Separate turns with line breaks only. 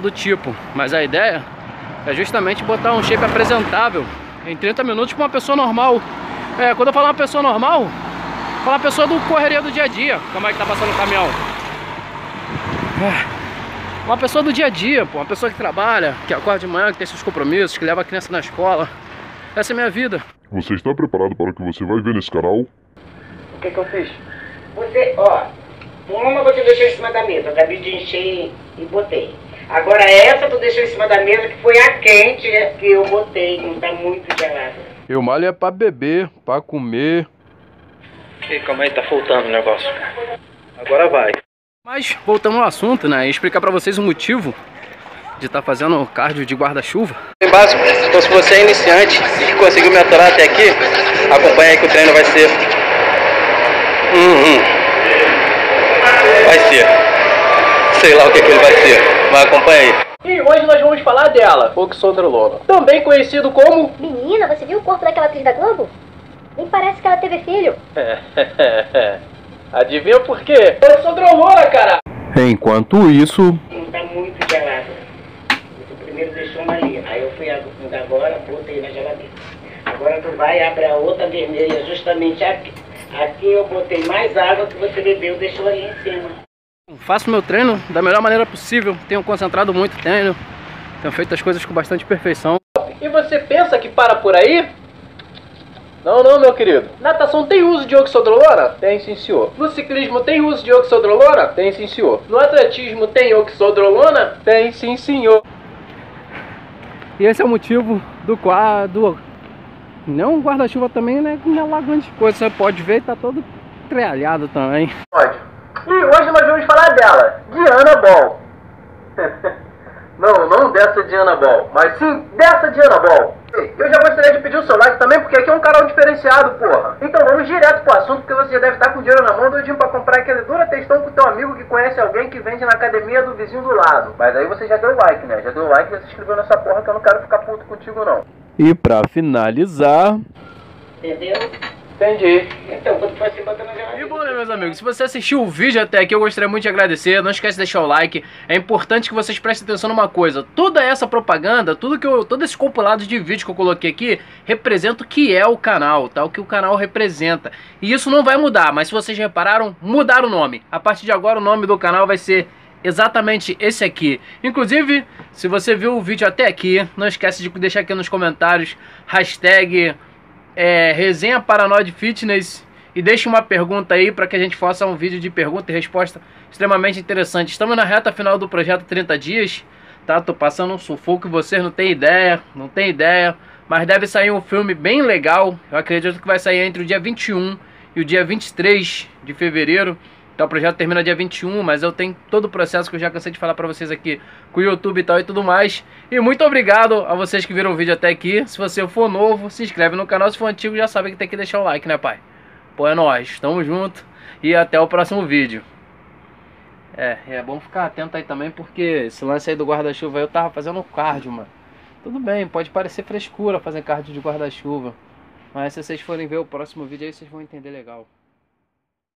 do tipo. Mas a ideia é justamente botar um shape apresentável em 30 minutos para uma pessoa normal. É, quando eu falo uma pessoa normal, falo uma pessoa do correria do dia a dia. Como é que tá passando o caminhão? É. Uma pessoa do dia a dia, pô, uma pessoa que trabalha, que acorda de manhã, que tem seus compromissos, que leva a criança na escola. Essa é a minha vida.
Você está preparado para o que você vai ver nesse canal?
O que que eu fiz?
Você, ó, uma você deixou em cima da mesa, acabei de encher e botei. Agora essa tu deixou em cima da mesa, que foi a quente que eu botei, não tá muito gelada.
Eu malho é pra beber, pra comer.
E calma aí, tá faltando o negócio. Agora vai. Mas, voltando ao assunto, né, e explicar pra vocês o motivo de estar tá fazendo cardio de guarda-chuva.
Básico, então se você é iniciante e conseguiu me atorar até aqui, acompanha aí que o treino vai ser... Uhum. Vai ser. Sei lá o que, que ele vai ser, mas acompanha aí.
E hoje nós vamos falar dela, Oxandrolona, também conhecido como...
Menina, você viu o corpo daquela atriz da Globo? Nem parece que ela teve filho.
Adivinha por quê? Oxandrolona, cara!
Enquanto isso...
Não tá muito gelada. Você primeiro deixou uma ali, aí eu fui agora, botei na geladeira. Agora tu vai, abre a outra vermelha, justamente aqui. Aqui eu botei mais água que você bebeu, deixou ali em cima.
Faço meu treino da melhor maneira possível, tenho concentrado muito treino, tenho feito as coisas com bastante perfeição. E você pensa que para por aí? Não, não, meu querido. Natação tem uso de oxodrolona? Tem sim, senhor. No ciclismo tem uso de oxodrolona? Tem sim, senhor. No atletismo tem oxodrolona? Tem sim, senhor. E esse é o motivo do quadro. Não guarda-chuva também, né? Não é lá grande coisa. Você pode ver, tá todo trealhado também. Pode. Dela, Diana Ball. não, não dessa Diana Ball, mas sim dessa Diana Ball. Eu já gostaria de pedir o seu like também, porque aqui é um canal diferenciado, porra. Então vamos direto pro assunto, porque você já deve estar com dinheiro na mão, doidinho pra comprar aquele dura textão com teu amigo que conhece alguém que vende na academia do vizinho do lado. Mas aí você já deu like, né? Já deu like e já se inscreveu nessa porra que eu não quero ficar puto contigo, não.
E pra finalizar...
Entendeu?
Entendi.
Então, quando for assim, bota na geladeira.
E bom, né, meus amigos? Se você assistiu o vídeo até aqui, eu gostaria muito de agradecer. Não esquece de deixar o like. É importante que vocês prestem atenção numa coisa. Toda essa propaganda, tudo que eu, todo esse compilado de vídeo que eu coloquei aqui, representa o que é o canal, tá? O que o canal representa. E isso não vai mudar, mas se vocês repararam, mudaram o nome. A partir de agora, o nome do canal vai ser exatamente esse aqui. Inclusive, se você viu o vídeo até aqui, não esquece de deixar aqui nos comentários hashtag é, resenha Paranoide Fitness e deixe uma pergunta aí para que a gente faça um vídeo de pergunta e resposta extremamente interessante. Estamos na reta final do projeto 30 dias, tá? Tô passando um sufoco que vocês não têm ideia, não tem ideia, mas deve sair um filme bem legal. Eu acredito que vai sair entre o dia 21 e o dia 23 de fevereiro. Então o projeto termina dia 21, mas eu tenho todo o processo que eu já cansei de falar para vocês aqui com o YouTube e tal e tudo mais. E muito obrigado a vocês que viram o vídeo até aqui. Se você for novo, se inscreve no canal. Se for antigo, já sabe que tem que deixar o like, né, pai? Pô, é nóis. Tamo junto e até o próximo vídeo. É, é bom ficar atento aí também, porque esse lance aí do guarda-chuva eu tava fazendo cardio, mano. Tudo bem, pode parecer frescura fazer cardio de guarda-chuva. Mas se vocês forem ver o próximo vídeo aí, vocês vão entender legal.